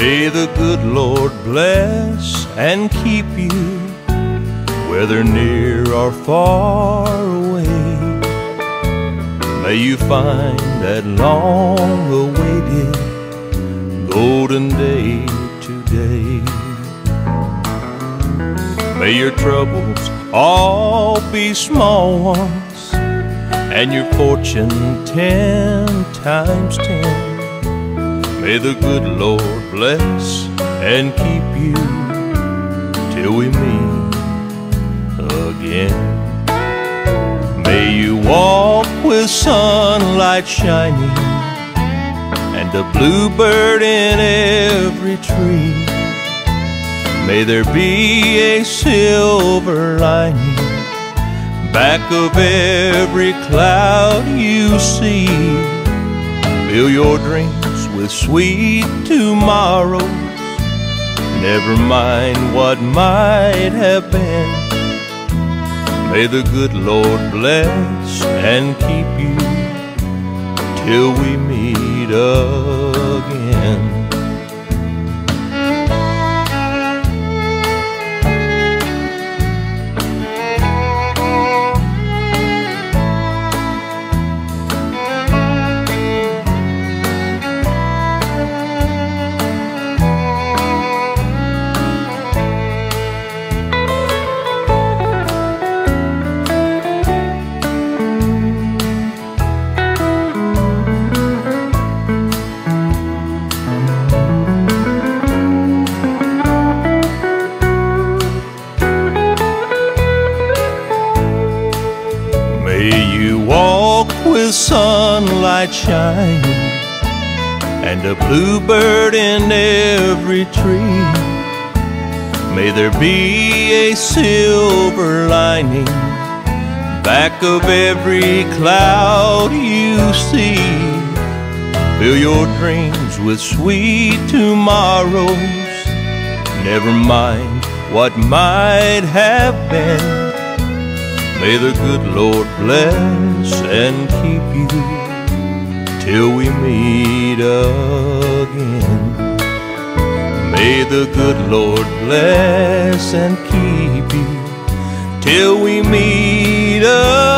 May the good Lord bless and keep you, whether near or far away. May you find that long awaited golden day today. May your troubles all be small ones, and your fortune ten times ten. May the good Lord bless and keep you till we meet again. May you walk with sunlight shining and a bluebird in every tree. May there be a silver lining back of every cloud you see. Fill your dreams with sweet tomorrows. Never mind what might have been. May the good Lord bless and keep you till we meet again. With sunlight shining and a bluebird in every tree. May there be a silver lining back of every cloud you see. Fill your dreams with sweet tomorrows. Never mind what might have been. May the good Lord bless and keep you till we meet again. May the good Lord bless and keep you till we meet again.